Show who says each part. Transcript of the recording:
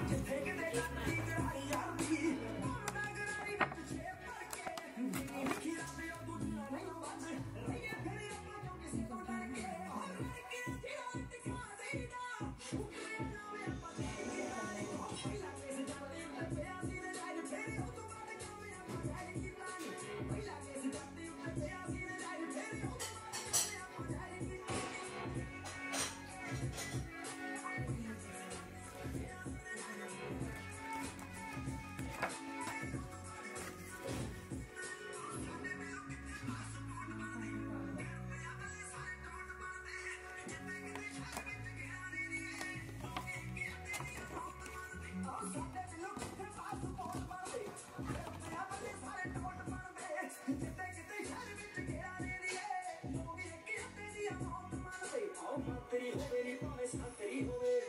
Speaker 1: I can pay ਤੇਰੀ ਹੋਵੇ ਨੀ ਭਾਵੇਂ ਸੰਤਰੀ ਹੋਵੇ